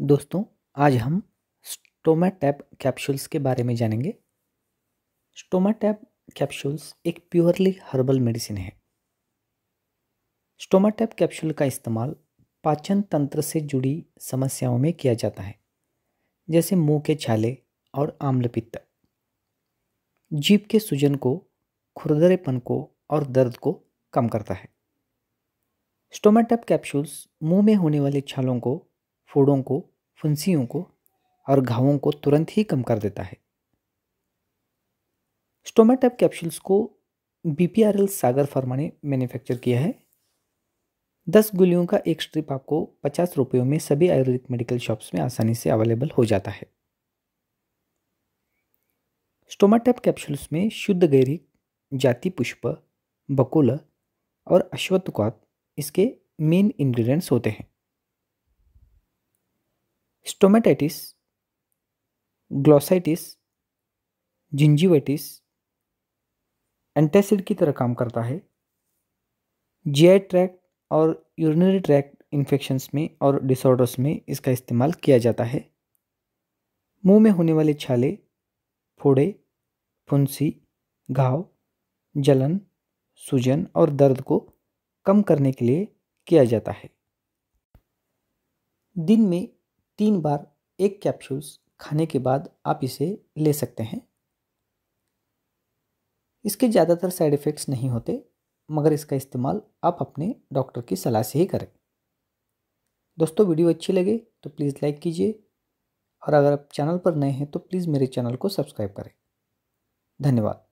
दोस्तों, आज हम स्टोमाटैप कैप्सूल्स के बारे में जानेंगे। स्टोमाटैप कैप्सूल्स एक प्योरली हर्बल मेडिसिन है। स्टोमाटैप कैप्सूल का इस्तेमाल पाचन तंत्र से जुड़ी समस्याओं में किया जाता है, जैसे मुँह के छाले और आम्लपित्त जीभ के सूजन को, खुरदरेपन को और दर्द को कम करता है। स्टोमाटैप कैप्सूल्स मुँह में होने वाले छालों को फोड़ों को, फुंसियों को और घावों को तुरंत ही कम कर देता है। स्टोमाटैप कैप्सूल्स को बीपीआरएल सागर फार्मा ने मैन्युफैक्चर किया है। दस गोलियों का एक स्ट्रिप आपको पचास रुपयों में सभी आयुर्वेदिक मेडिकल शॉप्स में आसानी से अवेलेबल हो जाता है। स्टोमाटैप कैप्सूल्स में शुद्ध गैरिक जाति पुष्प, बकुल और अश्वत्थकात इसके मेन इंग्रेडिएंट्स होते हैं। स्टोमेटाइटिस ग्लोसाइटिस जिंजिवाइटिस एंटासिड की तरह काम करता है। जीआई ट्रैक्ट और यूरिनरी ट्रैक्ट इन्फेक्शंस में और डिसऑर्डर्स में इसका इस्तेमाल किया जाता है। मुँह में होने वाले छाले, फोड़े, फुंसी, घाव, जलन, सूजन और दर्द को कम करने के लिए किया जाता है। दिन में तीन बार एक कैप्सूल्स खाने के बाद आप इसे ले सकते हैं। इसके ज़्यादातर साइड इफ़ेक्ट्स नहीं होते, मगर इसका इस्तेमाल आप अपने डॉक्टर की सलाह से ही करें। दोस्तों, वीडियो अच्छी लगे तो प्लीज़ लाइक कीजिए, और अगर आप चैनल पर नए हैं तो प्लीज़ मेरे चैनल को सब्सक्राइब करें। धन्यवाद।